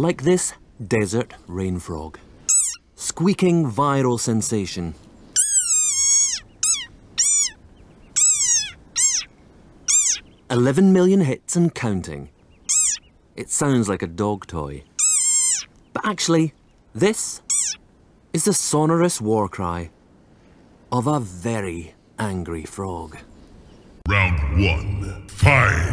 Like this desert rain frog. Squeaking viral sensation. Eleven million hits and counting. It sounds like a dog toy. But actually, this is the sonorous war cry of a very angry frog. Round one, fight!